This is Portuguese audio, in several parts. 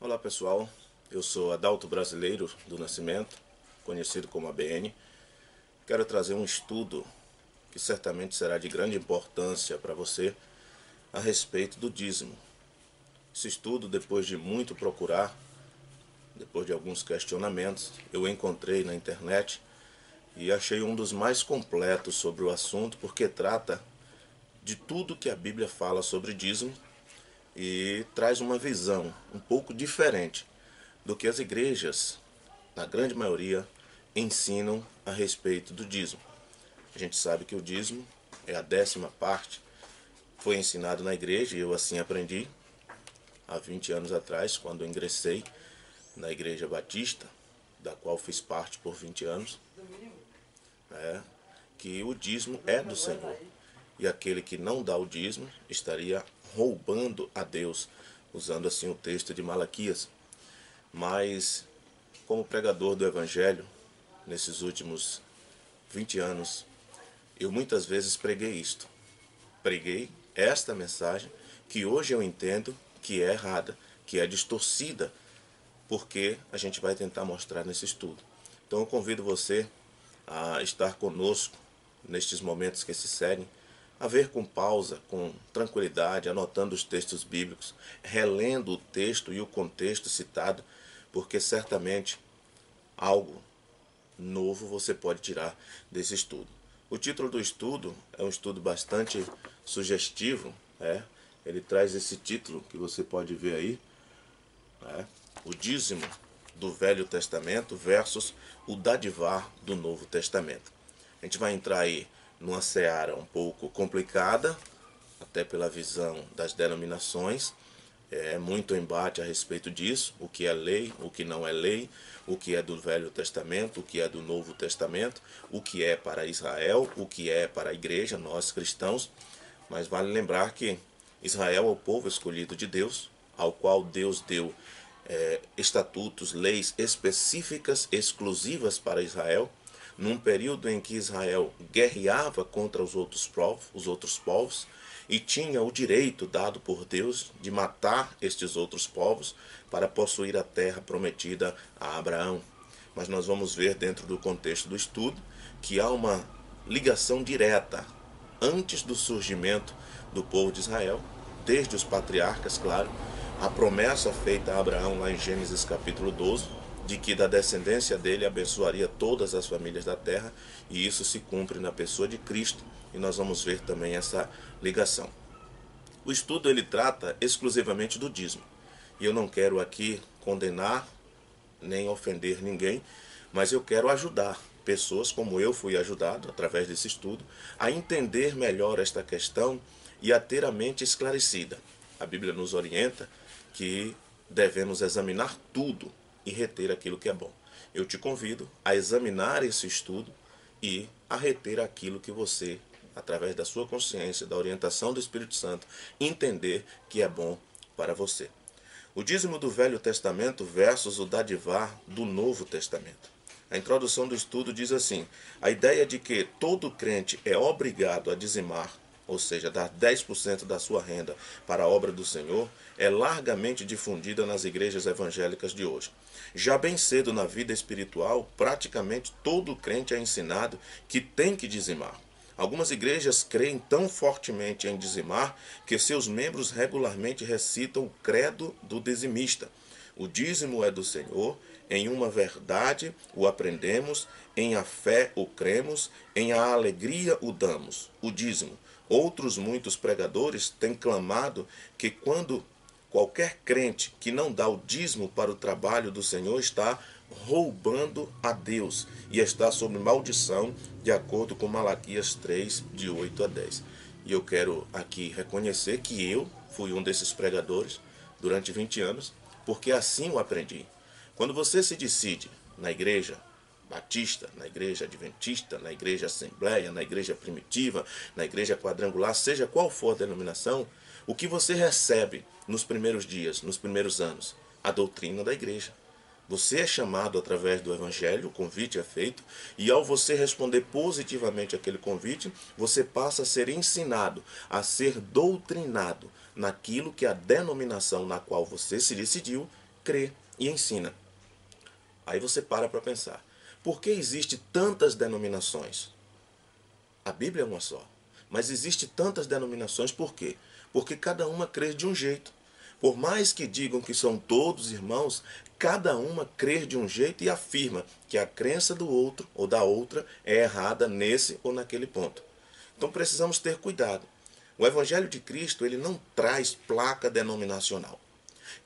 Olá pessoal, eu sou Adalto Brasileiro do Nascimento, conhecido como ABN. Quero trazer um estudo que certamente será de grande importância para você a respeito do dízimo. Esse estudo, depois de muito procurar, depois de alguns questionamentos, eu encontrei na internet e achei um dos mais completos sobre o assunto, porque trata de tudo que a Bíblia fala sobre dízimo e traz uma visão um pouco diferente do que as igrejas, na grande maioria, ensinam a respeito do dízimo. A gente sabe que o dízimo é a décima parte, foi ensinado na igreja e eu assim aprendi há 20 anos atrás, quando ingressei na Igreja Batista, da qual fiz parte por 20 anos, é, que o dízimo é do Senhor. E aquele que não dá o dízimo estaria roubando a Deus, usando assim o texto de Malaquias. Mas, como pregador do Evangelho, nesses últimos 20 anos, eu muitas vezes preguei isto. Preguei esta mensagem que hoje eu entendo que é errada, que é distorcida, porque a gente vai tentar mostrar nesse estudo. Então eu convido você a estar conosco nestes momentos que se seguem, a ver com pausa, com tranquilidade, anotando os textos bíblicos, relendo o texto e o contexto citado, porque certamente algo novo você pode tirar desse estudo. O título do estudo é um estudo bastante sugestivo, é? ele traz esse título que você pode ver aí, é? O dízimo do Velho Testamento versus o dadivar do Novo Testamento. A gente vai entrar aí numa seara um pouco complicada, até pela visão das denominações, é muito embate a respeito disso, o que é lei, o que não é lei, o que é do Velho Testamento, o que é do Novo Testamento, o que é para Israel, o que é para a igreja, nós cristãos. Mas vale lembrar que Israel é o povo escolhido de Deus, ao qual Deus deu é, estatutos, leis específicas, exclusivas para Israel, num período em que Israel guerreava contra os outros povos, os outros povos, e tinha o direito dado por Deus de matar estes outros povos para possuir a terra prometida a Abraão. Mas nós vamos ver dentro do contexto do estudo que há uma ligação direta antes do surgimento do povo de Israel, desde os patriarcas, claro, a promessa feita a Abraão lá em Gênesis capítulo 12, de que da descendência dele abençoaria todas as famílias da terra, e isso se cumpre na pessoa de Cristo, e nós vamos ver também essa ligação. O estudo ele trata exclusivamente do dízimo. E eu não quero aqui condenar nem ofender ninguém, mas eu quero ajudar pessoas como eu fui ajudado através desse estudo a entender melhor esta questão e a ter a mente esclarecida. A Bíblia nos orienta que devemos examinar tudo e reter aquilo que é bom. Eu te convido a examinar esse estudo e a reter aquilo que você através da sua consciência, da orientação do Espírito Santo, entender que é bom para você. O dízimo do Velho Testamento versus o dadivar do Novo Testamento. A introdução do estudo diz assim: a ideia de que todo crente é obrigado a dizimar, ou seja, dar 10% da sua renda para a obra do Senhor, é largamente difundida nas igrejas evangélicas de hoje. Já bem cedo na vida espiritual, praticamente todo crente é ensinado que tem que dizimar. Algumas igrejas creem tão fortemente em dizimar que seus membros regularmente recitam o credo do dizimista. O dízimo é do Senhor, em uma verdade o aprendemos, em a fé o cremos, em a alegria o damos. O dízimo. Outros muitos pregadores têm clamado que quando qualquer crente que não dá o dízimo para o trabalho do Senhor está roubando a Deus e está sob maldição, de acordo com Malaquias 3, de 8 a 10. E eu quero aqui reconhecer que eu fui um desses pregadores durante 20 anos, porque assim o aprendi. Quando você se decide na igreja batista, na igreja adventista, na igreja assembleia, na igreja primitiva, na igreja quadrangular, seja qual for a denominação, o que você recebe nos primeiros dias, nos primeiros anos? A doutrina da igreja Você é chamado através do Evangelho, o convite é feito, e ao você responder positivamente aquele convite, você passa a ser ensinado, a ser doutrinado naquilo que a denominação na qual você se decidiu crê e ensina. Aí você para para pensar: por que existe tantas denominações? A Bíblia é uma só. Mas existe tantas denominações por quê? Porque cada uma crê de um jeito. Por mais que digam que são todos irmãos, cada uma crê de um jeito e afirma que a crença do outro ou da outra é errada nesse ou naquele ponto. Então precisamos ter cuidado. O evangelho de Cristo, ele não traz placa denominacional.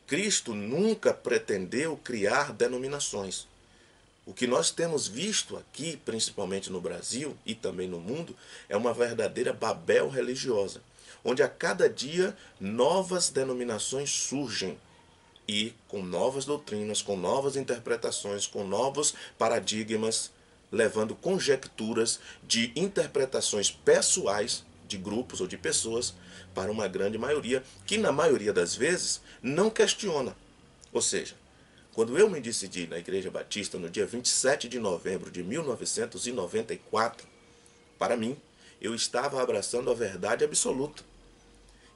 Cristo nunca pretendeu criar denominações. O que nós temos visto aqui, principalmente no Brasil e também no mundo, é uma verdadeira Babel religiosa onde a cada dia novas denominações surgem e com novas doutrinas, com novas interpretações, com novos paradigmas, levando conjecturas de interpretações pessoais de grupos ou de pessoas para uma grande maioria, que na maioria das vezes não questiona. Ou seja, quando eu me decidi na Igreja Batista no dia 27 de novembro de 1994, para mim, eu estava abraçando a verdade absoluta.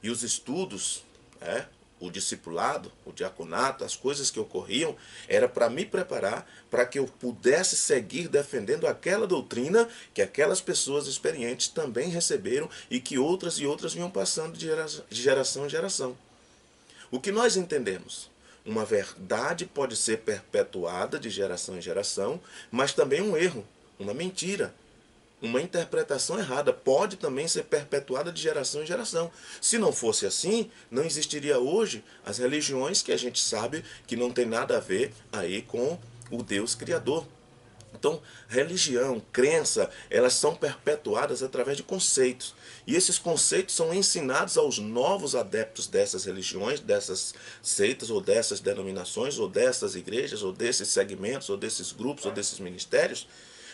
E os estudos, é, o discipulado, o diaconato, as coisas que ocorriam, era para me preparar para que eu pudesse seguir defendendo aquela doutrina que aquelas pessoas experientes também receberam e que outras e outras vinham passando de geração em geração. O que nós entendemos? Uma verdade pode ser perpetuada de geração em geração, mas também um erro, uma mentira, uma interpretação errada pode também ser perpetuada de geração em geração. Se não fosse assim, não existiria hoje as religiões que a gente sabe que não tem nada a ver aí com o Deus Criador. Então, religião, crença, elas são perpetuadas através de conceitos. E esses conceitos são ensinados aos novos adeptos dessas religiões, dessas seitas, ou dessas denominações, ou dessas igrejas, ou desses segmentos, ou desses grupos, ou desses ministérios,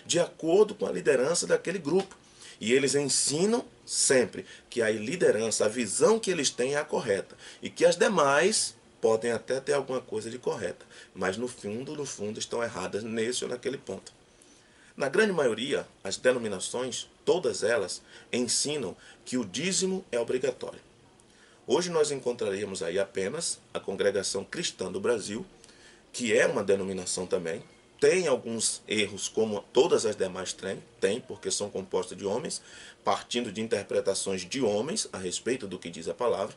de acordo com a liderança daquele grupo. E eles ensinam sempre que a liderança, a visão que eles têm é a correta. E que as demais podem até ter alguma coisa de correta. Mas no fundo, no fundo, estão erradas nesse ou naquele ponto. Na grande maioria, as denominações, todas elas, ensinam que o dízimo é obrigatório. Hoje nós encontraríamos aí apenas a Congregação Cristã do Brasil, que é uma denominação também, tem alguns erros, como todas as demais têm, tem, porque são compostas de homens, partindo de interpretações de homens a respeito do que diz a palavra.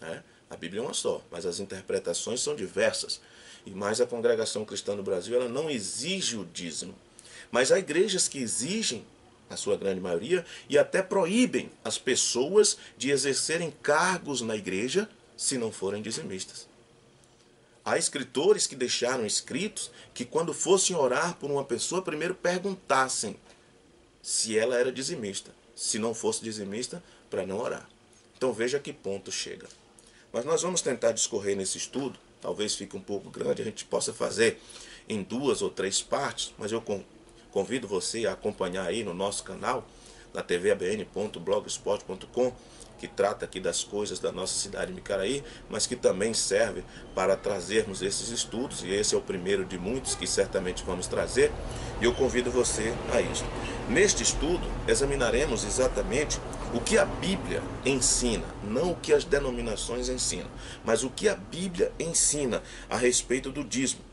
Né? A Bíblia é uma só, mas as interpretações são diversas. E mais a congregação cristã no Brasil, ela não exige o dízimo. Mas há igrejas que exigem, a sua grande maioria, e até proíbem as pessoas de exercerem cargos na igreja se não forem dizimistas. Há escritores que deixaram escritos que quando fossem orar por uma pessoa, primeiro perguntassem se ela era dizimista. Se não fosse dizimista, para não orar. Então veja que ponto chega. Mas nós vamos tentar discorrer nesse estudo, talvez fique um pouco grande, a gente possa fazer em duas ou três partes, mas eu convido você a acompanhar aí no nosso canal, na tvabn.blogspot.com, que trata aqui das coisas da nossa cidade de Micaraí, mas que também serve para trazermos esses estudos, e esse é o primeiro de muitos que certamente vamos trazer, e eu convido você a isso. Neste estudo, examinaremos exatamente o que a Bíblia ensina, não o que as denominações ensinam, mas o que a Bíblia ensina a respeito do dízimo.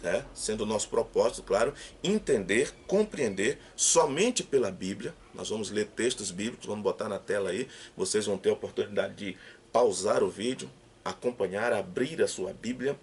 É, sendo o nosso propósito, claro, entender, compreender somente pela Bíblia nós vamos ler textos bíblicos, vamos botar na tela aí. Vocês vão ter a oportunidade de pausar o vídeo, acompanhar, abrir a sua Bíblia.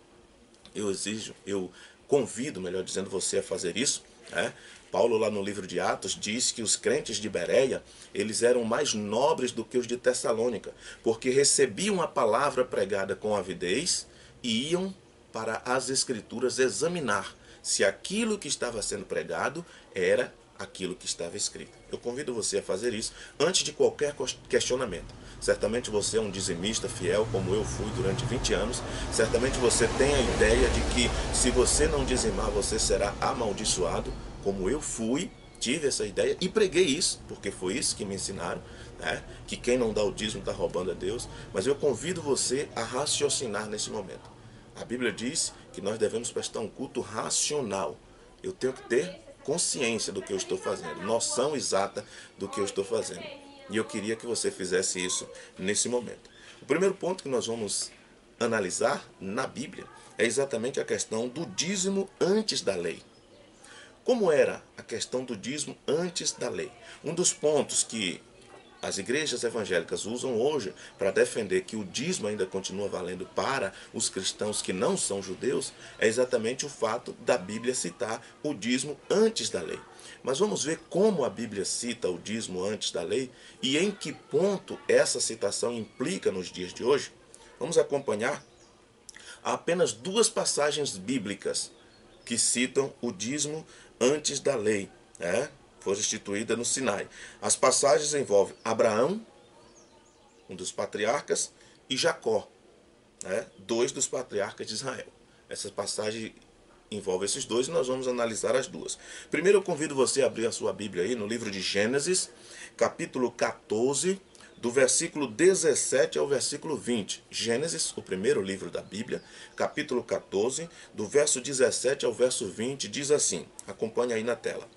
Eu exijo, eu convido, melhor dizendo, você a fazer isso. Né? Paulo, lá no livro de Atos, diz que os crentes de Bereia, eles eram mais nobres do que os de Tessalônica, porque recebiam a palavra pregada com avidez e iam para as escrituras examinar se aquilo que estava sendo pregado era aquilo que estava escrito. Eu convido você a fazer isso antes de qualquer questionamento. Certamente você é um dizimista fiel, como eu fui durante 20 anos. Certamente você tem a ideia de que se você não dizimar, você será amaldiçoado, como eu fui. Tive essa ideia e preguei isso, porque foi isso que me ensinaram, né? que quem não dá o dízimo está roubando a Deus. Mas eu convido você a raciocinar nesse momento. A Bíblia diz que nós devemos prestar um culto racional. Eu tenho que ter consciência do que eu estou fazendo, noção exata do que eu estou fazendo. E eu queria que você fizesse isso nesse momento. O primeiro ponto que nós vamos analisar na Bíblia é exatamente a questão do dízimo antes da lei. Como era a questão do dízimo antes da lei? Um dos pontos que as igrejas evangélicas usam hoje para defender que o dízimo ainda continua valendo para os cristãos que não são judeus é exatamente o fato da Bíblia citar o dízimo antes da lei. Mas vamos ver como a Bíblia cita o dízimo antes da lei e em que ponto essa citação implica nos dias de hoje. Vamos acompanhar há apenas duas passagens bíblicas que citam o dízimo antes da lei. Né? Foi instituída no Sinai. As passagens envolvem Abraão, um dos patriarcas, e Jacó, né, dois dos patriarcas de Israel. Essa passagem envolve esses dois e nós vamos analisar as duas. Primeiro eu convido você a abrir a sua Bíblia aí no livro de Gênesis, capítulo 14, do versículo 17 ao versículo 20. Gênesis, o primeiro livro da Bíblia, capítulo 14, do verso 17 ao verso 20, diz assim: acompanhe aí na tela.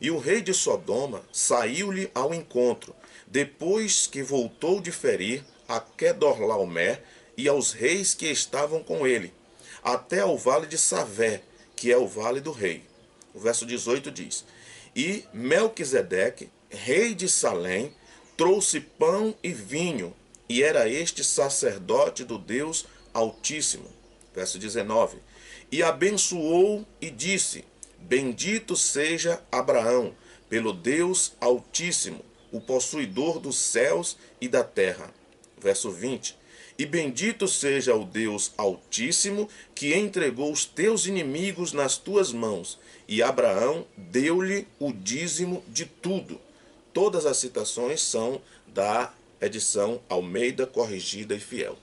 E o rei de Sodoma saiu-lhe ao encontro, depois que voltou de ferir a Kedorlaomé e aos reis que estavam com ele, até ao vale de Savé, que é o vale do rei. O verso 18 diz: E Melquisedeque, rei de Salém, trouxe pão e vinho, e era este sacerdote do Deus Altíssimo. Verso 19: E abençoou e disse: Bendito seja Abraão, pelo Deus Altíssimo, o possuidor dos céus e da terra. Verso 20. E bendito seja o Deus Altíssimo, que entregou os teus inimigos nas tuas mãos. E Abraão deu-lhe o dízimo de tudo. Todas as citações são da edição Almeida Corrigida e Fiel.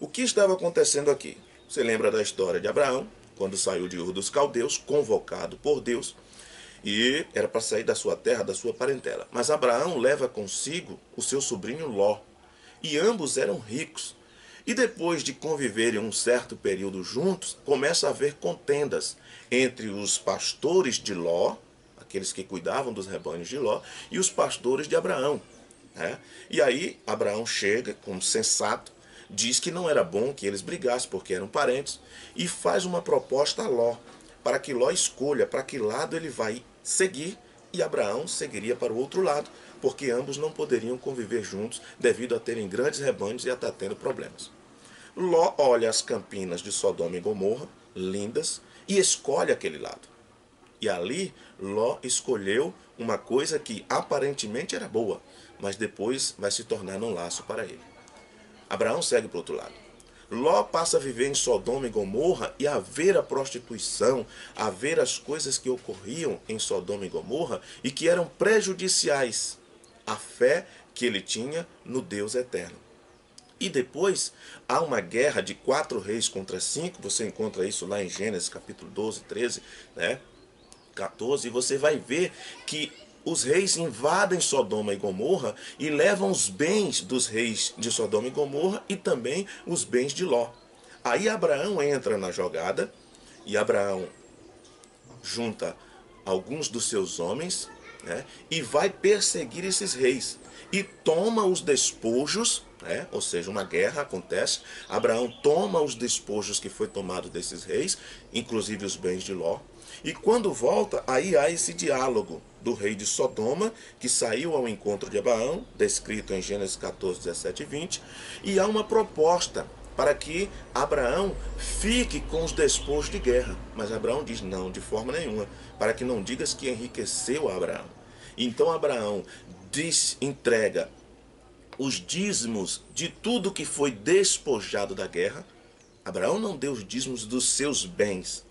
O que estava acontecendo aqui? Você lembra da história de Abraão? Quando saiu de Ur dos Caldeus, convocado por Deus, e era para sair da sua terra, da sua parentela. Mas Abraão leva consigo o seu sobrinho Ló, e ambos eram ricos. E depois de conviverem um certo período juntos, começa a haver contendas entre os pastores de Ló, aqueles que cuidavam dos rebanhos de Ló, e os pastores de Abraão. Né? E aí Abraão chega, como sensato, diz que não era bom que eles brigassem, porque eram parentes, e faz uma proposta a Ló, para que Ló escolha para que lado ele vai seguir, e Abraão seguiria para o outro lado, porque ambos não poderiam conviver juntos devido a terem grandes rebanhos e a estar tendo problemas. Ló olha as campinas de Sodoma e Gomorra, lindas, e escolhe aquele lado. E ali Ló escolheu uma coisa que aparentemente era boa, mas depois vai se tornar um laço para ele. Abraão segue para o outro lado. Ló passa a viver em Sodoma e Gomorra e a ver a prostituição, a ver as coisas que ocorriam em Sodoma e Gomorra e que eram prejudiciais à fé que ele tinha no Deus eterno. E depois há uma guerra de quatro reis contra cinco, você encontra isso lá em Gênesis capítulo 12, 13, né? 14, e você vai ver que os reis invadem Sodoma e Gomorra e levam os bens dos reis de Sodoma e Gomorra e também os bens de Ló. Aí Abraão entra na jogada e Abraão junta alguns dos seus homens né, e vai perseguir esses reis e toma os despojos, né, ou seja, uma guerra acontece. Abraão toma os despojos que foi tomado desses reis, inclusive os bens de Ló, e quando volta, aí há esse diálogo do rei de Sodoma, que saiu ao encontro de Abraão, descrito em Gênesis 14, 17 e 20, e há uma proposta para que Abraão fique com os despojos de guerra. Mas Abraão diz: não, de forma nenhuma, para que não digas que enriqueceu Abraão. Então Abraão diz, entrega os dízimos de tudo que foi despojado da guerra. Abraão não deu os dízimos dos seus bens,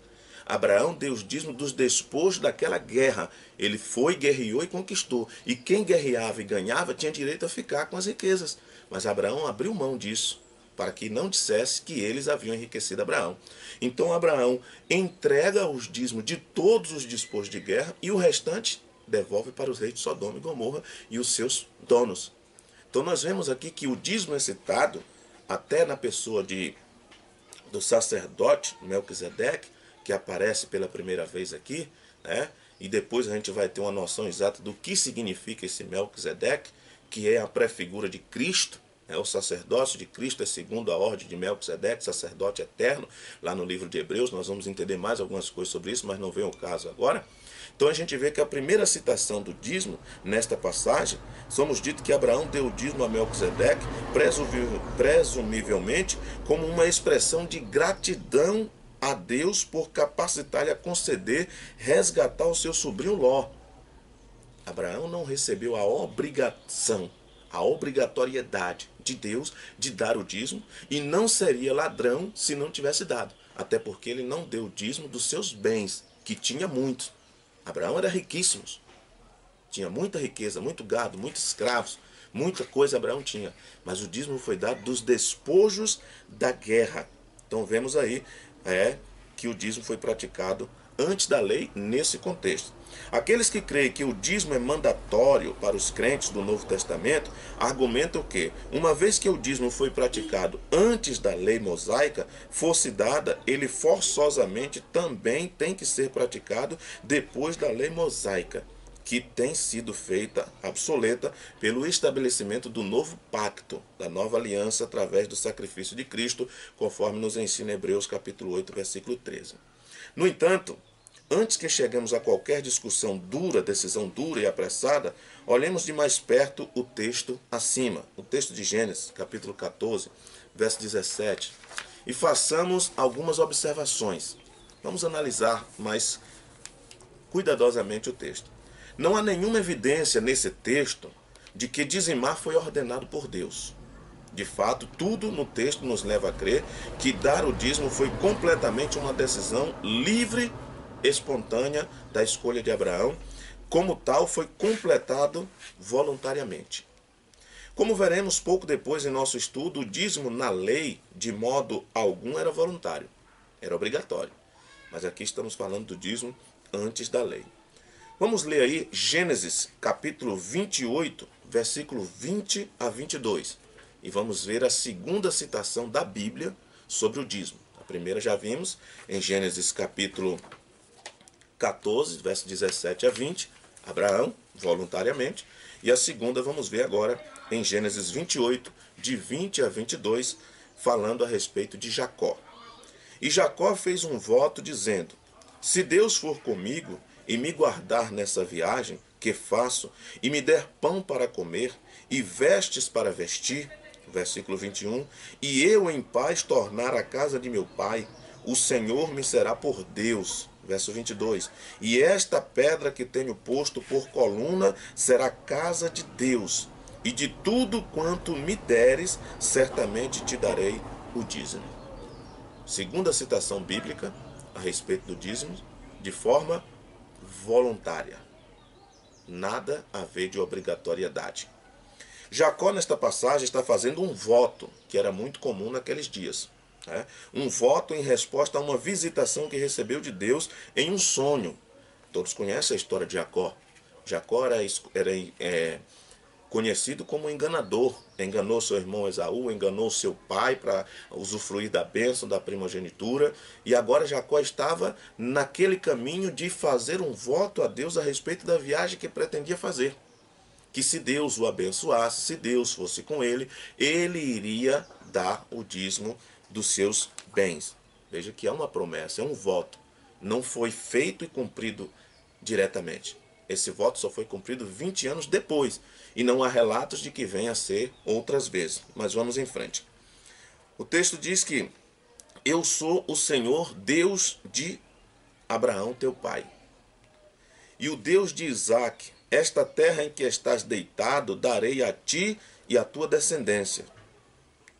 Abraão deu os dízimos dos despojos daquela guerra. Ele foi, guerreou e conquistou. E quem guerreava e ganhava tinha direito a ficar com as riquezas. Mas Abraão abriu mão disso, para que não dissesse que eles haviam enriquecido Abraão. Então Abraão entrega os dízimos de todos os despojos de guerra e o restante devolve para os reis de Sodoma e Gomorra e os seus donos. Então nós vemos aqui que o dízimo é citado até na pessoa de do sacerdote Melquisedeque, que aparece pela primeira vez aqui, né? E depois a gente vai ter uma noção exata do que significa esse Melquisedeque, que é a prefigura de Cristo, é o sacerdócio de Cristo é segundo a ordem de Melquisedeque, sacerdote eterno. Lá no livro de Hebreus nós vamos entender mais algumas coisas sobre isso, mas não vem o caso agora. Então a gente vê que a primeira citação do dízimo, nesta passagem, somos dito que Abraão deu o dízimo a Melquisedeque, presumivelmente como uma expressão de gratidão a Deus por capacitar-lhe a conceder, resgatar o seu sobrinho Ló. Abraão não recebeu a obrigação, a obrigatoriedade de Deus de dar o dízimo e não seria ladrão se não tivesse dado. Até porque ele não deu o dízimo dos seus bens, que tinha muitos. Abraão era riquíssimo. Tinha muita riqueza, muito gado, muitos escravos, muita coisa Abraão tinha. Mas o dízimo foi dado dos despojos da guerra. Então vemos aí é, que o dízimo foi praticado antes da lei nesse contexto. Aqueles que creem que o dízimo é mandatório para os crentes do Novo Testamento argumentam que, uma vez que o dízimo foi praticado antes da lei mosaica fosse dada, ele forçosamente também tem que ser praticado depois da lei mosaica, que tem sido feita obsoleta pelo estabelecimento do novo pacto, da nova aliança através do sacrifício de Cristo, conforme nos ensina Hebreus capítulo 8, versículo 13. No entanto, antes que cheguemos a qualquer discussão dura, decisão dura e apressada, olhemos de mais perto o texto acima, o texto de Gênesis, capítulo 14, verso 17, e façamos algumas observações. Vamos analisar mais cuidadosamente o texto. Não há nenhuma evidência nesse texto de que dizimar foi ordenado por Deus. De fato, tudo no texto nos leva a crer que dar o dízimo foi completamente uma decisão livre, espontânea da escolha de Abraão. Como tal, foi completado voluntariamente. Como veremos pouco depois em nosso estudo, o dízimo na lei, de modo algum, era voluntário, era obrigatório. Mas aqui estamos falando do dízimo antes da lei. Vamos ler aí Gênesis capítulo 28, versículo 20 a 22 e vamos ver a segunda citação da Bíblia sobre o dízimo. A primeira já vimos em Gênesis capítulo 14, verso 17 a 20, Abraão, voluntariamente, e a segunda vamos ver agora em Gênesis 28, de 20 a 22, falando a respeito de Jacó. E Jacó fez um voto dizendo: Se Deus for comigo e me guardar nessa viagem que faço, e me der pão para comer e vestes para vestir, versículo 21, e eu em paz tornar a casa de meu pai, o Senhor me será por Deus. Verso 22. E esta pedra que tenho posto por coluna será casa de Deus, e de tudo quanto me deres, certamente te darei o dízimo. Segunda citação bíblica a respeito do dízimo, de forma voluntária. Nada a ver de obrigatoriedade. Jacó, nesta passagem, está fazendo um voto, que era muito comum naqueles dias. Né? Um voto em resposta a uma visitação que recebeu de Deus em um sonho. Todos conhecem a história de Jacó. Jacó era, era é, conhecido como enganador. Enganou seu irmão Esaú, enganou seu pai para usufruir da bênção da primogenitura. E agora Jacó estava naquele caminho de fazer um voto a Deus a respeito da viagem que pretendia fazer que se Deus o abençoasse, se Deus fosse com ele, ele iria dar o dízimo dos seus bens. Veja que é uma promessa, é um voto. Não foi feito e cumprido diretamente. Esse voto só foi cumprido 20 anos depois. E não há relatos de que venha a ser outras vezes. Mas vamos em frente. O texto diz que eu sou o Senhor Deus de Abraão, teu pai. E o Deus de Isaac, esta terra em que estás deitado, darei a ti e à tua descendência.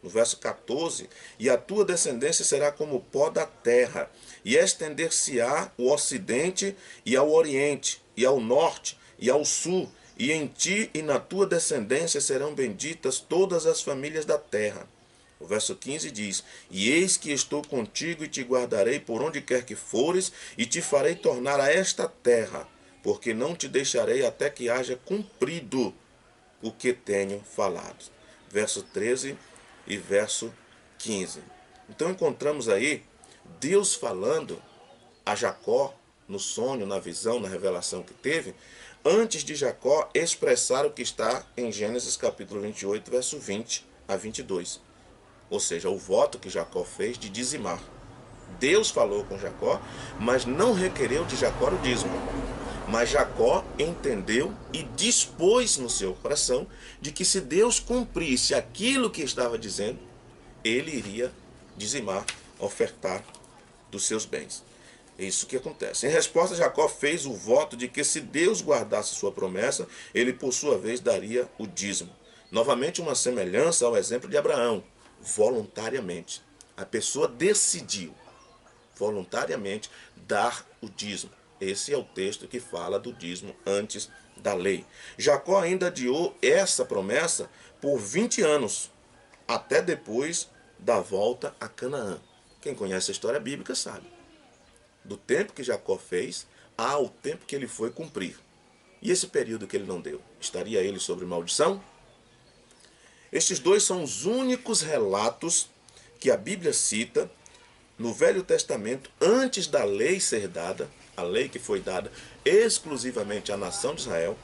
No verso 14: E a tua descendência será como o pó da terra, e estender-se-á o ocidente e ao oriente, e ao norte e ao sul, e em ti e na tua descendência serão benditas todas as famílias da terra. O verso 15 diz: E eis que estou contigo e te guardarei por onde quer que fores, e te farei tornar a esta terra porque não te deixarei até que haja cumprido o que tenho falado. Verso 13 e verso 15. Então encontramos aí Deus falando a Jacó no sonho, na visão, na revelação que teve, antes de Jacó expressar o que está em Gênesis capítulo 28, verso 20 a 22. Ou seja, o voto que Jacó fez de dizimar. Deus falou com Jacó, mas não requereu de Jacó o dízimo. Mas Jacó entendeu e dispôs no seu coração de que se Deus cumprisse aquilo que estava dizendo, ele iria dizimar, ofertar dos seus bens. É isso que acontece. Em resposta, Jacó fez o voto de que se Deus guardasse sua promessa, ele por sua vez daria o dízimo. Novamente, uma semelhança ao exemplo de Abraão, voluntariamente. A pessoa decidiu voluntariamente dar o dízimo. Esse é o texto que fala do dízimo antes da lei. Jacó ainda adiou essa promessa por 20 anos, até depois da volta a Canaã. Quem conhece a história bíblica sabe. Do tempo que Jacó fez ao tempo que ele foi cumprir. E esse período que ele não deu, estaria ele sobre maldição? Estes dois são os únicos relatos que a Bíblia cita no Velho Testamento antes da lei ser dada, a lei que foi dada exclusivamente à nação de Israel.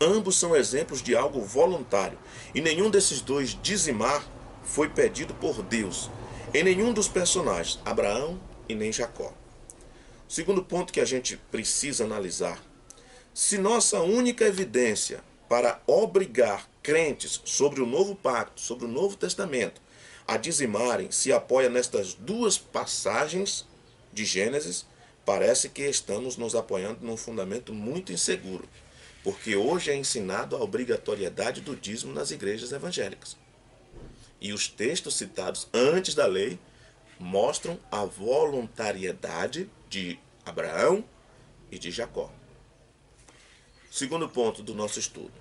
Ambos são exemplos de algo voluntário, e nenhum desses dois dizimar foi pedido por Deus, em nenhum dos personagens, Abraão e nem Jacó. Segundo ponto que a gente precisa analisar: se nossa única evidência para obrigar crentes sobre o novo pacto, sobre o Novo Testamento, a dizimarem se apoia nestas duas passagens de Gênesis, parece que estamos nos apoiando num fundamento muito inseguro, porque hoje é ensinado a obrigatoriedade do dízimo nas igrejas evangélicas. E os textos citados antes da lei mostram a voluntariedade de Abraão e de Jacó. Segundo ponto do nosso estudo: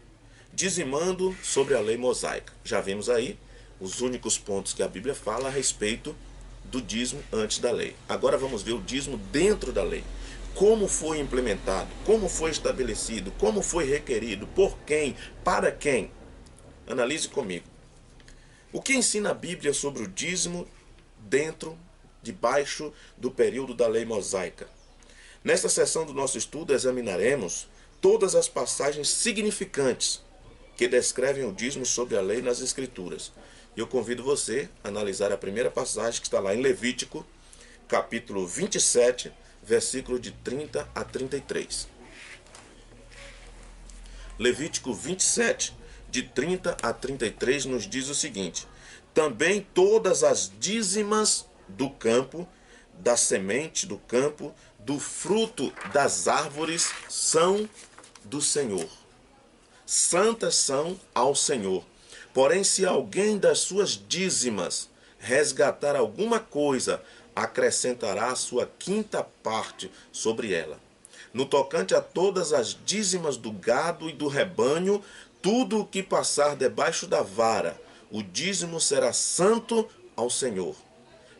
dizimando sobre a lei mosaica. Já vimos aí os únicos pontos que a Bíblia fala a respeito do dízimo antes da lei. Agora vamos ver o dízimo dentro da lei. Como foi implementado, como foi estabelecido, como foi requerido, por quem, para quem. Analise comigo. O que ensina a Bíblia sobre o dízimo dentro, debaixo do período da lei mosaica? Nesta sessão do nosso estudo examinaremos todas as passagens significantes que descrevem o dízimo sobre a lei nas Escrituras. Eu convido você a analisar a primeira passagem que está lá em Levítico, capítulo 27, versículo de 30 a 33. Levítico 27, de 30 a 33, nos diz o seguinte: Também todas as dízimas do campo, da semente do campo, do fruto das árvores são do Senhor. Santas são ao Senhor. Porém, se alguém das suas dízimas resgatar alguma coisa, acrescentará a sua quinta parte sobre ela. No tocante a todas as dízimas do gado e do rebanho, tudo o que passar debaixo da vara, o dízimo será santo ao Senhor.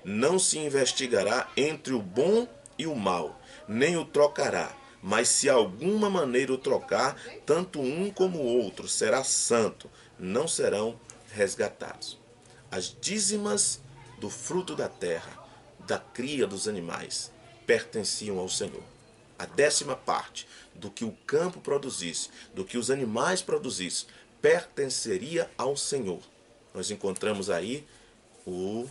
Não se investigará entre o bom e o mal, nem o trocará. Mas se alguma maneira o trocar, tanto um como o outro será santo, não serão resgatados. As dízimas do fruto da terra, da cria dos animais, pertenciam ao Senhor a décima parte do que o campo produzisse, do que os animais produzissem, pertenceria ao Senhor. Nós encontramos aí o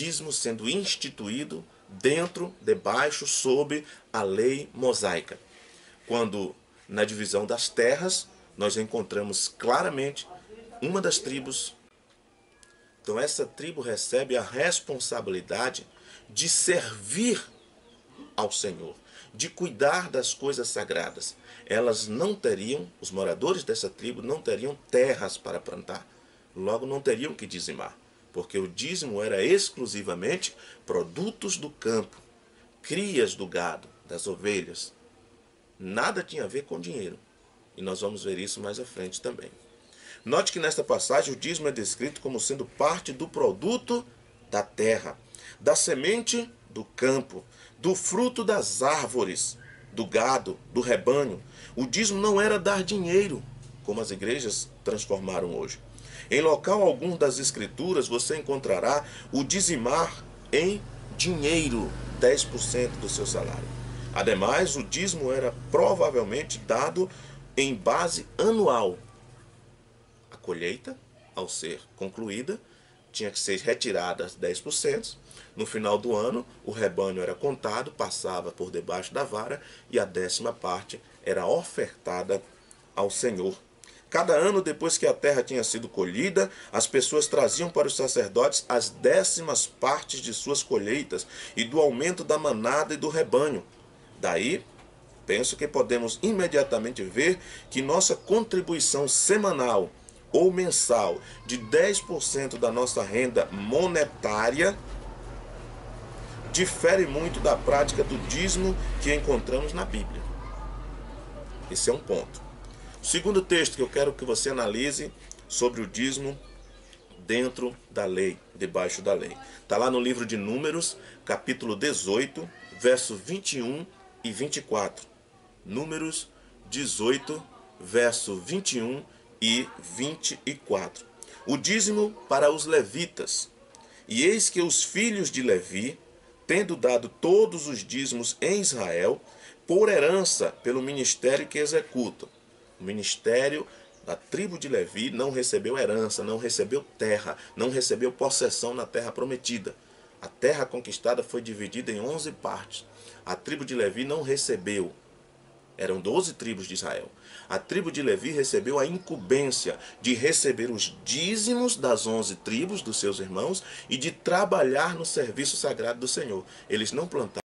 dízimo sendo instituído dentro, debaixo, sob a lei mosaica. Quando na divisão das terras nós encontramos claramente uma das tribos. Então essa tribo recebe a responsabilidade de servir ao Senhor de cuidar das coisas sagradas. Elas não teriam, os moradores dessa tribo não teriam terras para plantar, logo não teriam que dizimar, porque o dízimo era exclusivamente produtos do campo, crias do gado, das ovelhas. Nada tinha a ver com dinheiro. E nós vamos ver isso mais à frente também. Note que nesta passagem o dízimo é descrito como sendo parte do produto da terra, da semente do campo, do fruto das árvores, do gado, do rebanho. O dízimo não era dar dinheiro, como as igrejas transformaram hoje. Em local algum das Escrituras você encontrará o dizimar em dinheiro, 10% do seu salário. Ademais, o dízimo era provavelmente dado em base anual. A colheita, ao ser concluída, tinha que ser retirada 10%. No final do ano, o rebanho era contado, passava por debaixo da vara e a décima parte era ofertada ao Senhor. Cada ano, depois que a terra tinha sido colhida, as pessoas traziam para os sacerdotes as décimas partes de suas colheitas e do aumento da manada e do rebanho. Daí, penso que podemos imediatamente ver que nossa contribuição semanal ou mensal de 10% da nossa renda monetária difere muito da prática do dízimo que encontramos na Bíblia. Esse é um ponto. O segundo texto que eu quero que você analise sobre o dízimo dentro da lei, debaixo da lei. Está lá no livro de Números, capítulo 18, verso 21 e 24. Números 18, verso 21 e 24. O dízimo para os levitas. E eis que os filhos de Levi, tendo dado todos os dízimos em Israel, por herança pelo ministério que executam. O ministério da tribo de Levi não recebeu herança, não recebeu terra, não recebeu possessão na terra prometida. A terra conquistada foi dividida em 11 partes. A tribo de Levi não recebeu. Eram 12 tribos de Israel. A tribo de Levi recebeu a incumbência de receber os dízimos das 11 tribos dos seus irmãos e de trabalhar no serviço sagrado do Senhor. Eles não plantaram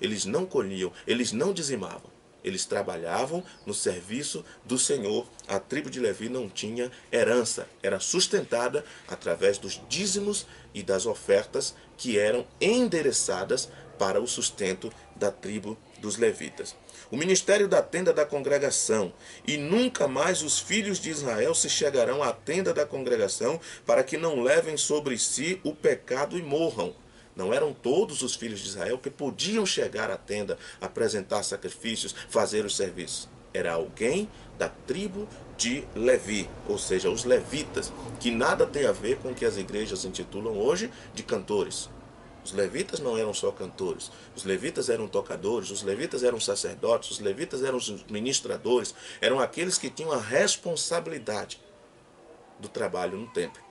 eles não colhiam, eles não dizimavam. Eles trabalhavam no serviço do Senhor. A tribo de Levi não tinha herança, era sustentada através dos dízimos e das ofertas que eram endereçadas para o sustento da tribo dos levitas. O ministério da tenda da congregação, e nunca mais os filhos de Israel se chegarão à tenda da congregação, para que não levem sobre si o pecado e morram. Não eram todos os filhos de Israel que podiam chegar à tenda, apresentar sacrifícios, fazer os serviços. Era alguém da tribo de Levi, ou seja, os levitas, que nada tem a ver com o que as igrejas intitulam hoje de cantores. Os levitas não eram só cantores, os levitas eram tocadores, os levitas eram sacerdotes, os levitas eram os ministradores, eram aqueles que tinham a responsabilidade do trabalho no templo.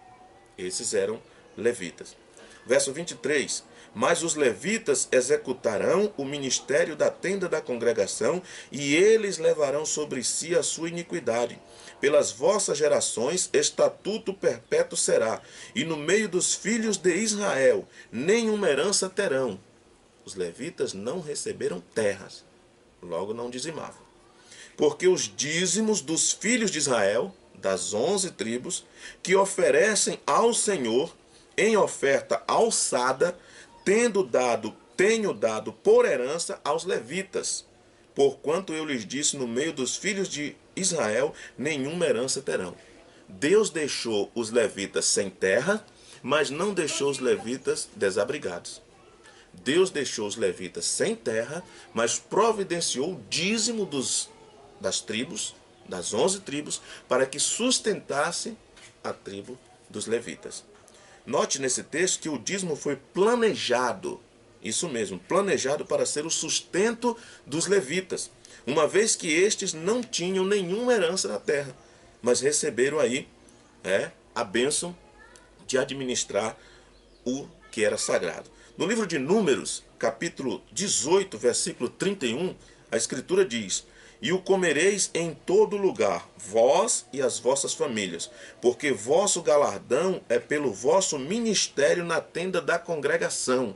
Esses eram levitas. Verso 23. Mas os levitas executarão o ministério da tenda da congregação, e eles levarão sobre si a sua iniquidade. Pelas vossas gerações, estatuto perpétuo será, e no meio dos filhos de Israel, nenhuma herança terão. Os levitas não receberam terras, logo não dizimavam. Porque os dízimos dos filhos de Israel, das onze tribos, que oferecem ao Senhor, em oferta alçada, tendo dado, tenho dado por herança aos levitas. Porquanto eu lhes disse no meio dos filhos de Israel, nenhuma herança terão. Deus deixou os levitas sem terra, mas não deixou os levitas desabrigados. Deus deixou os levitas sem terra, mas providenciou o dízimo dos, das tribos, das onze tribos, para que sustentasse a tribo dos levitas. Note nesse texto que o dízimo foi planejado, isso mesmo, planejado para ser o sustento dos levitas, uma vez que estes não tinham nenhuma herança na terra, mas receberam aí é, a bênção de administrar o que era sagrado. No livro de Números, capítulo 18, versículo 31, a Escritura diz: e o comereis em todo lugar, vós e as vossas famílias, porque vosso galardão é pelo vosso ministério na tenda da congregação.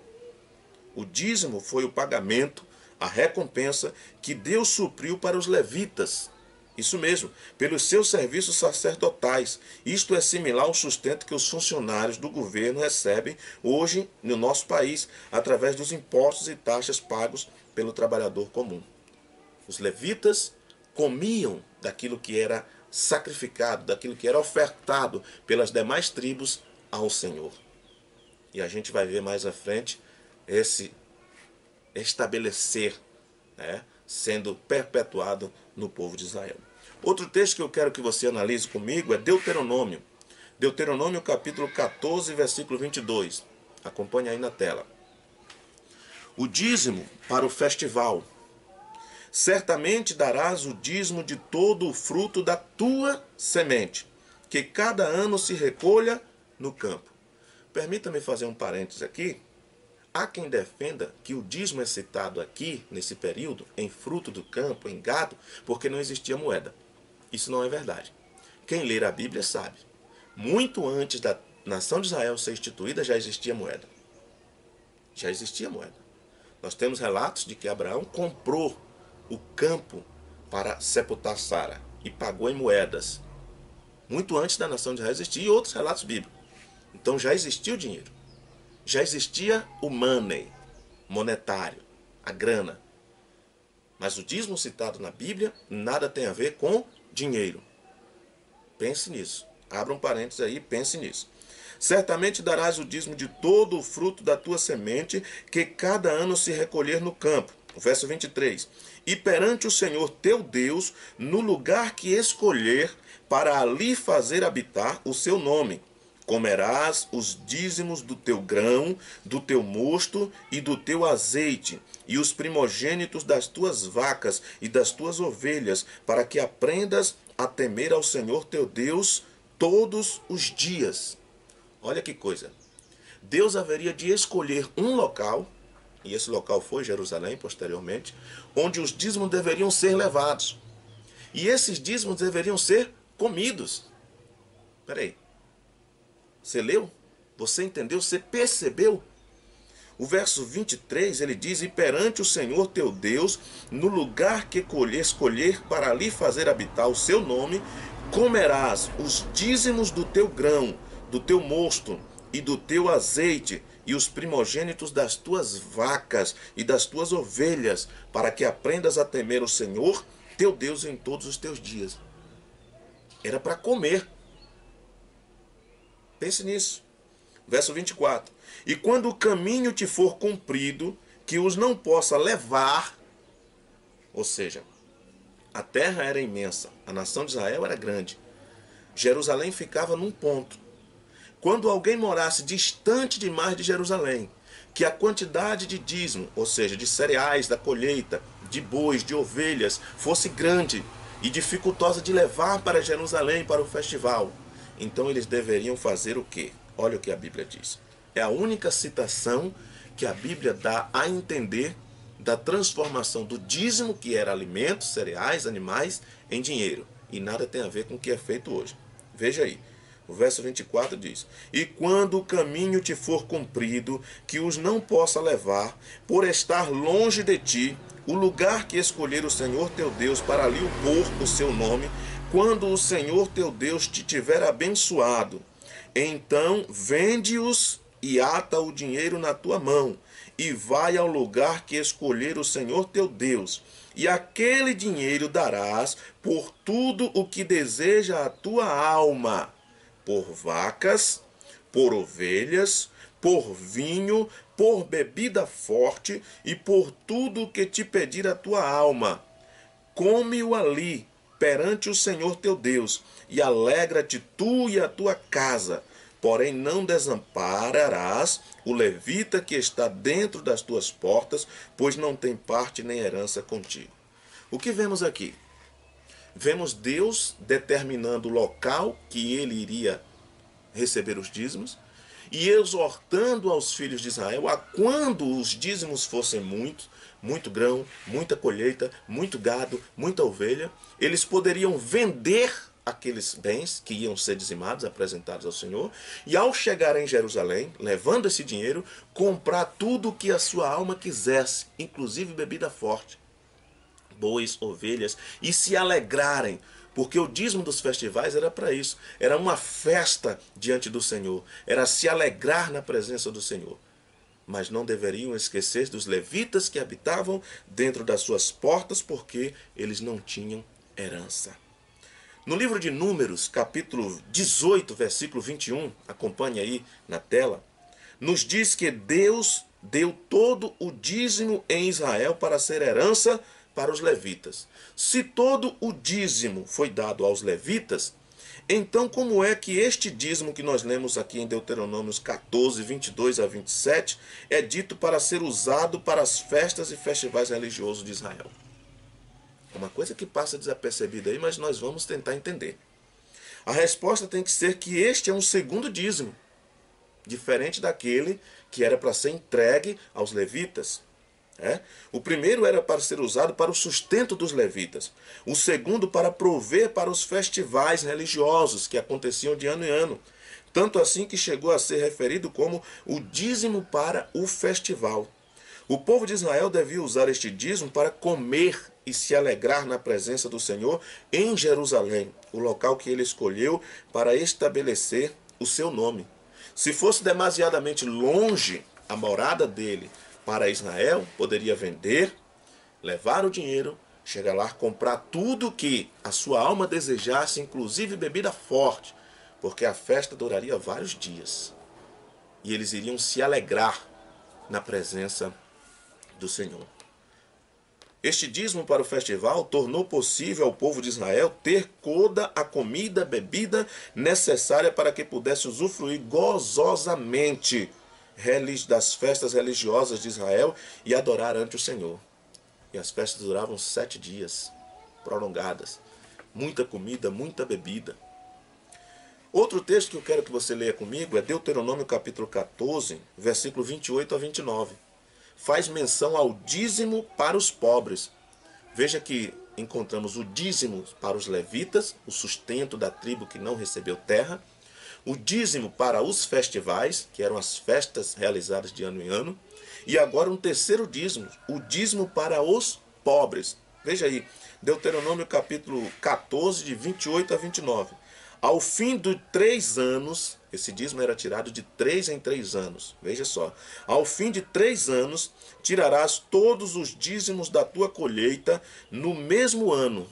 O dízimo foi o pagamento, a recompensa que Deus supriu para os levitas. Isso mesmo, pelos seus serviços sacerdotais. Isto é similar ao sustento que os funcionários do governo recebem hoje no nosso país, através dos impostos e taxas pagos pelo trabalhador comum. Os levitas comiam daquilo que era sacrificado, daquilo que era ofertado pelas demais tribos ao Senhor. E a gente vai ver mais à frente esse estabelecer né, sendo perpetuado no povo de Israel. Outro texto que eu quero que você analise comigo é Deuteronômio. Deuteronômio capítulo 14, versículo 22. Acompanhe aí na tela. O dízimo para o festival. Certamente darás o dízimo de todo o fruto da tua semente, que cada ano se recolha no campo. Permita-me fazer um parênteses aqui. Há quem defenda que o dízimo é citado aqui, nesse período, em fruto do campo, em gado, porque não existia moeda. Isso não é verdade. Quem ler a Bíblia sabe. Muito antes da nação de Israel ser instituída, já existia moeda. Já existia moeda. Nós temos relatos de que Abraão comprou o campo para sepultar Sara e pagou em moedas. Muito antes da nação de Israel existir, e outros relatos bíblicos. Então já existia o dinheiro. Já existia o money, monetário, a grana. Mas o dízimo citado na Bíblia nada tem a ver com dinheiro. Pense nisso. Abra um parênteses aí, pense nisso. Certamente darás o dízimo de todo o fruto da tua semente, que cada ano se recolher no campo. Verso 23. E perante o Senhor teu Deus, no lugar que escolher, para ali fazer habitar o seu nome. Comerás os dízimos do teu grão, do teu mosto e do teu azeite, e os primogênitos das tuas vacas e das tuas ovelhas, para que aprendas a temer ao Senhor teu Deus todos os dias. Olha que coisa. Deus haveria de escolher um local, e esse local foi Jerusalém posteriormente, onde os dízimos deveriam ser levados. E esses dízimos deveriam ser comidos. Peraí. Você leu? Você entendeu? Você percebeu? O verso 23 ele diz: E perante o Senhor teu Deus, no lugar que escolher para ali fazer habitar o seu nome, comerás os dízimos do teu grão do teu mosto e do teu azeite e os primogênitos das tuas vacas e das tuas ovelhas, para que aprendas a temer o Senhor, teu Deus, em todos os teus dias. Era para comer. Pense nisso. Verso 24. E quando o caminho te for cumprido, que os não possa levar, ou seja, a terra era imensa, a nação de Israel era grande. Jerusalém ficava num ponto. Quando alguém morasse distante demais de Jerusalém, que a quantidade de dízimo, ou seja, de cereais da colheita, de bois, de ovelhas, fosse grande e dificultosa de levar para Jerusalém para o festival, então eles deveriam fazer o quê? Olha o que a Bíblia diz. É a única citação que a Bíblia dá a entender da transformação do dízimo, que era alimentos, cereais, animais, em dinheiro. E nada tem a ver com o que é feito hoje. Veja aí. O verso 24 diz: E quando o caminho te for cumprido, que os não possa levar, por estar longe de ti, o lugar que escolher o Senhor teu Deus para ali pôr o seu nome, quando o Senhor teu Deus te tiver abençoado, então vende-os e ata o dinheiro na tua mão, e vai ao lugar que escolher o Senhor teu Deus, e aquele dinheiro darás por tudo o que deseja a tua alma por vacas, por ovelhas, por vinho, por bebida forte e por tudo o que te pedir a tua alma. Come-o ali, perante o Senhor teu Deus, e alegra-te tu e a tua casa. Porém, não desampararás o levita que está dentro das tuas portas, pois não tem parte nem herança contigo. O que vemos aqui? Vemos Deus determinando o local que ele iria receber os dízimos e exortando aos filhos de Israel a quando os dízimos fossem muitos, muito grão, muita colheita, muito gado, muita ovelha, eles poderiam vender aqueles bens que iam ser dizimados, apresentados ao Senhor, e ao chegar em Jerusalém, levando esse dinheiro, comprar tudo o que a sua alma quisesse, inclusive bebida forte bois, ovelhas, e se alegrarem, porque o dízimo dos festivais era para isso, era uma festa diante do Senhor, era se alegrar na presença do Senhor. Mas não deveriam esquecer dos levitas que habitavam dentro das suas portas, porque eles não tinham herança. No livro de Números, capítulo 18, versículo 21, acompanhe aí na tela, nos diz que Deus deu todo o dízimo em Israel para ser herança para os levitas. Se todo o dízimo foi dado aos levitas, Então, como é que este dízimo que nós lemos aqui em Deuteronômios 14, 22 a 27 é dito para ser usado para as festas e festivais religiosos de Israel? Uma coisa que passa desapercebida aí, mas nós vamos tentar entender. A resposta tem que ser que este é um segundo dízimo, diferente daquele que era para ser entregue aos levitas. É? O primeiro era para ser usado para o sustento dos levitas. O segundo para prover para os festivais religiosos que aconteciam de ano em ano. Tanto assim que chegou a ser referido como o dízimo para o festival. O povo de Israel devia usar este dízimo para comer e se alegrar na presença do Senhor em Jerusalém, o local que ele escolheu para estabelecer o seu nome. Se fosse demasiadamente longe a morada dele para Israel, poderia vender, levar o dinheiro, chegar lá, comprar tudo que a sua alma desejasse, inclusive bebida forte, porque a festa duraria vários dias. E eles iriam se alegrar na presença do Senhor. Este dízimo para o festival tornou possível ao povo de Israel ter toda a comida, bebida necessária para que pudesse usufruir gozosamente das festas religiosas de Israel e adorar ante o Senhor. E as festas duravam sete dias, prolongadas. Muita comida, muita bebida. Outro texto que eu quero que você leia comigo é Deuteronômio capítulo 14, versículo 28 a 29 faz menção ao dízimo para os pobres. Veja que encontramos o dízimo para os levitas, o sustento da tribo que não recebeu terra, o dízimo para os festivais, que eram as festas realizadas de ano em ano, e agora um terceiro dízimo, o dízimo para os pobres. Veja aí, Deuteronômio capítulo 14, de 28 a 29. Ao fim de três anos, esse dízimo era tirado de três em três anos. Veja só. Ao fim de três anos, tirarás todos os dízimos da tua colheita no mesmo ano.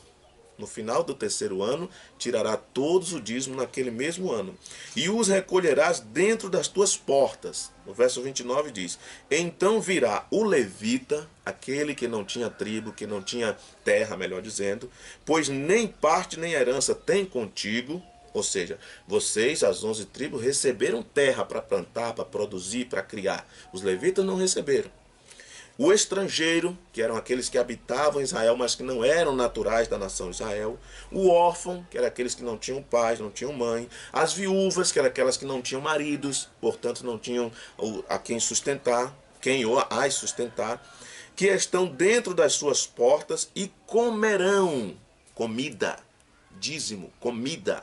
No final do terceiro ano, tirará todos o dízimo naquele mesmo ano. E os recolherás dentro das tuas portas. O verso 29 diz: Então virá o levita, aquele que não tinha tribo, que não tinha terra, melhor dizendo, pois nem parte nem herança tem contigo ou seja, vocês, as onze tribos, receberam terra para plantar, para produzir, para criar. Os levitas não receberam. O estrangeiro, que eram aqueles que habitavam Israel, mas que não eram naturais da nação Israel. O órfão, que eram aqueles que não tinham pais, não tinham mãe. As viúvas, que eram aquelas que não tinham maridos, portanto não tinham a quem sustentar, quem ou as sustentar. Que estão dentro das suas portas e comerão comida, dízimo, comida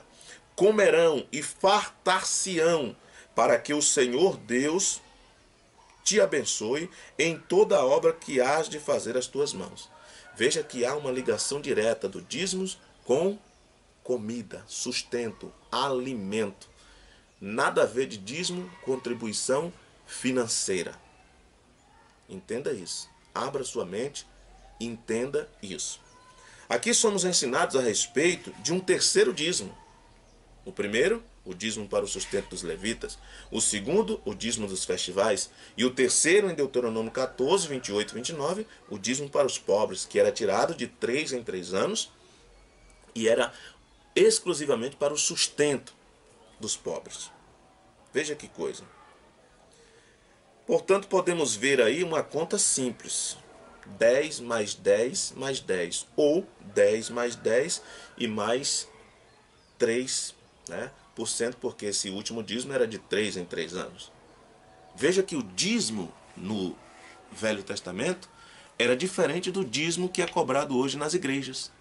comerão e fartar-se-ão, para que o Senhor Deus te abençoe em toda a obra que has de fazer as tuas mãos. Veja que há uma ligação direta do dízimos com comida, sustento, alimento. Nada a ver de dízimo, contribuição financeira. Entenda isso. Abra sua mente, entenda isso. Aqui somos ensinados a respeito de um terceiro dízimo o primeiro, o dízimo para o sustento dos levitas. O segundo, o dízimo dos festivais. E o terceiro, em Deuteronômio 14, 28 e 29, o dízimo para os pobres, que era tirado de três em três anos e era exclusivamente para o sustento dos pobres. Veja que coisa. Portanto, podemos ver aí uma conta simples. 10 mais 10 mais 10. Ou 10 mais 10 e mais 3 né, porque esse último dízimo era de três em três anos. Veja que o dízimo no Velho Testamento era diferente do dízimo que é cobrado hoje nas igrejas.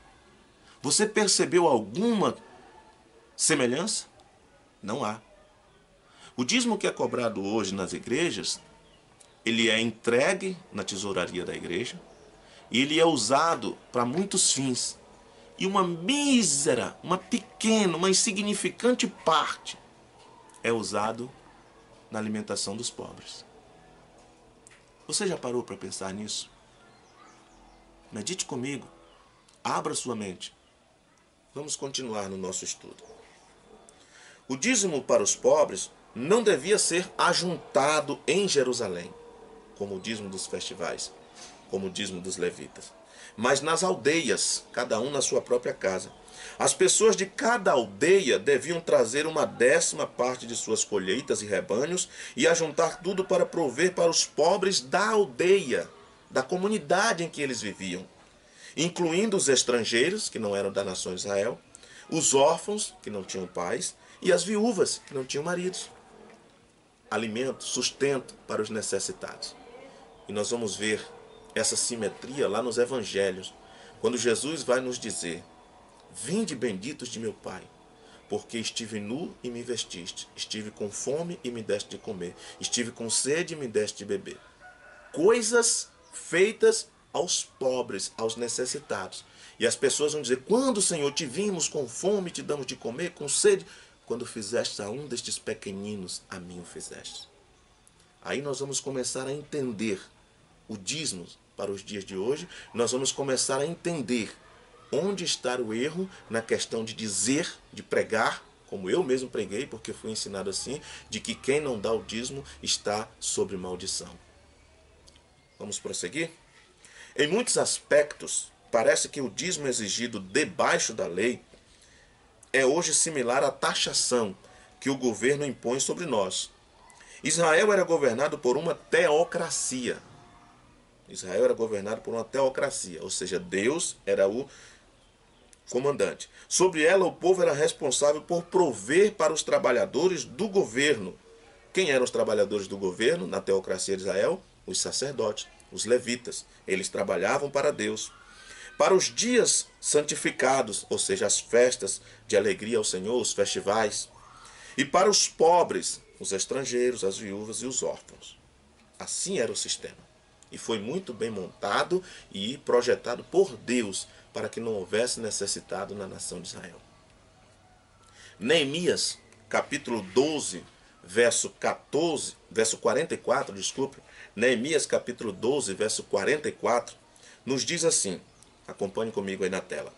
Você percebeu alguma semelhança? Não há. O dízimo que é cobrado hoje nas igrejas, ele é entregue na tesouraria da igreja e ele é usado para muitos fins e uma mísera, uma pequena, uma insignificante parte é usado na alimentação dos pobres. Você já parou para pensar nisso? Medite comigo. Abra sua mente. Vamos continuar no nosso estudo. O dízimo para os pobres não devia ser ajuntado em Jerusalém, como o dízimo dos festivais, como o dízimo dos levitas mas nas aldeias, cada um na sua própria casa. As pessoas de cada aldeia deviam trazer uma décima parte de suas colheitas e rebanhos e ajuntar tudo para prover para os pobres da aldeia, da comunidade em que eles viviam, incluindo os estrangeiros, que não eram da nação de Israel, os órfãos, que não tinham pais, e as viúvas, que não tinham maridos. Alimento, sustento para os necessitados. E nós vamos ver essa simetria lá nos evangelhos, quando Jesus vai nos dizer: Vinde benditos de meu Pai, porque estive nu e me vestiste, estive com fome e me deste de comer, estive com sede e me deste de beber. Coisas feitas aos pobres, aos necessitados. E as pessoas vão dizer: Quando, Senhor, te vimos com fome, te damos de comer, com sede, quando fizeste a um destes pequeninos, a mim o fizeste. Aí nós vamos começar a entender o dízimo para os dias de hoje, nós vamos começar a entender onde está o erro na questão de dizer, de pregar, como eu mesmo preguei, porque fui ensinado assim, de que quem não dá o dízimo está sobre maldição. Vamos prosseguir? Em muitos aspectos, parece que o dízimo exigido debaixo da lei é hoje similar à taxação que o governo impõe sobre nós. Israel era governado por uma teocracia. Israel era governado por uma teocracia, ou seja, Deus era o comandante. Sobre ela, o povo era responsável por prover para os trabalhadores do governo. Quem eram os trabalhadores do governo na teocracia de Israel? Os sacerdotes, os levitas. Eles trabalhavam para Deus. Para os dias santificados, ou seja, as festas de alegria ao Senhor, os festivais. E para os pobres, os estrangeiros, as viúvas e os órfãos. Assim era o sistema. E foi muito bem montado e projetado por Deus para que não houvesse necessitado na nação de Israel. Neemias, capítulo 12, verso 14, verso 44, desculpe. Neemias, capítulo 12, verso 44, nos diz assim: acompanhe comigo aí na tela.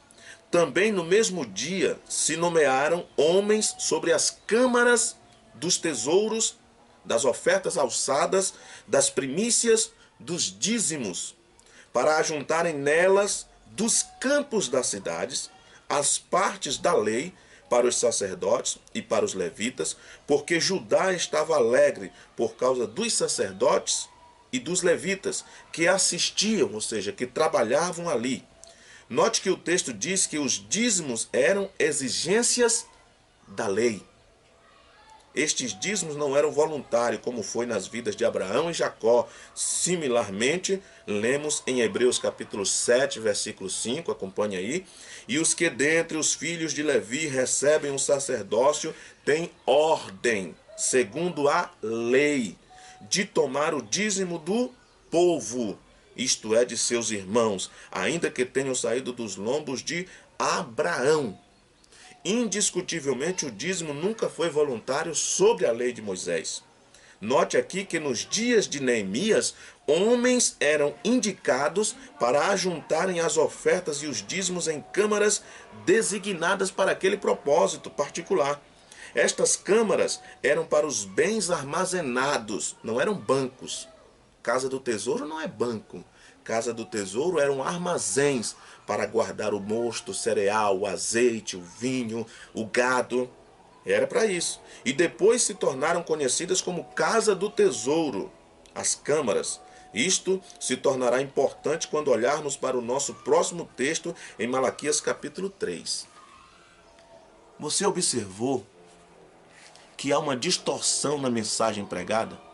Também no mesmo dia se nomearam homens sobre as câmaras dos tesouros, das ofertas alçadas, das primícias, dos dízimos, para ajuntarem nelas dos campos das cidades as partes da lei para os sacerdotes e para os levitas, porque Judá estava alegre por causa dos sacerdotes e dos levitas que assistiam, ou seja, que trabalhavam ali. Note que o texto diz que os dízimos eram exigências da lei. Estes dízimos não eram voluntários, como foi nas vidas de Abraão e Jacó. Similarmente, lemos em Hebreus capítulo 7, versículo 5, acompanhe aí. E os que dentre os filhos de Levi recebem um sacerdócio têm ordem, segundo a lei, de tomar o dízimo do povo, isto é, de seus irmãos, ainda que tenham saído dos lombos de Abraão Indiscutivelmente, o dízimo nunca foi voluntário sobre a lei de Moisés. Note aqui que nos dias de Neemias, homens eram indicados para ajuntarem as ofertas e os dízimos em câmaras designadas para aquele propósito particular. Estas câmaras eram para os bens armazenados, não eram bancos. Casa do Tesouro não é banco. Casa do Tesouro eram armazéns para guardar o mosto, o cereal, o azeite, o vinho, o gado. Era para isso. E depois se tornaram conhecidas como Casa do Tesouro, as câmaras. Isto se tornará importante quando olharmos para o nosso próximo texto em Malaquias capítulo 3. Você observou que há uma distorção na mensagem pregada?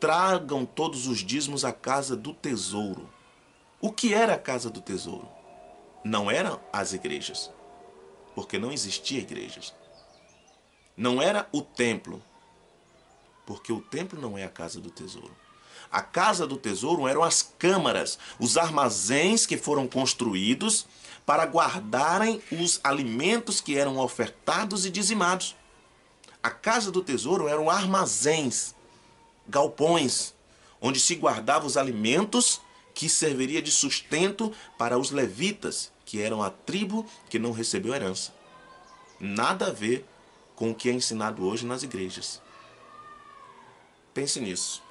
Tragam todos os dízimos à casa do tesouro. O que era a casa do tesouro? Não eram as igrejas, porque não existia igrejas. Não era o templo, porque o templo não é a casa do tesouro. A casa do tesouro eram as câmaras, os armazéns que foram construídos para guardarem os alimentos que eram ofertados e dizimados. A casa do tesouro eram armazéns, galpões, onde se guardavam os alimentos que serviria de sustento para os levitas, que eram a tribo que não recebeu herança. Nada a ver com o que é ensinado hoje nas igrejas. Pense nisso.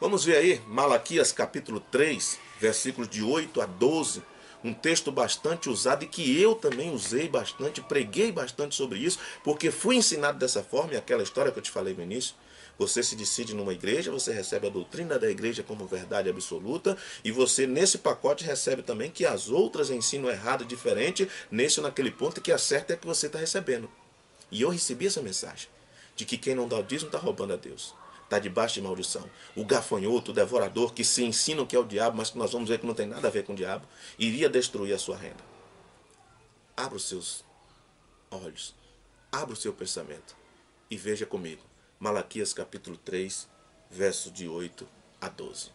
Vamos ver aí Malaquias capítulo 3, versículos de 8 a 12, um texto bastante usado e que eu também usei bastante, preguei bastante sobre isso, porque fui ensinado dessa forma, e aquela história que eu te falei no início. Você se decide numa igreja, você recebe a doutrina da igreja como verdade absoluta, e você, nesse pacote, recebe também que as outras ensinam errado, diferente, nesse ou naquele ponto, que a certa é que você está recebendo. E eu recebi essa mensagem, de que quem não dá o dízimo está roubando a Deus está debaixo de maldição. O gafanhoto, o devorador, que se ensina que é o diabo, mas que nós vamos ver que não tem nada a ver com o diabo, iria destruir a sua renda. Abra os seus olhos, abra o seu pensamento e veja comigo. Malaquias capítulo 3, versos de 8 a 12.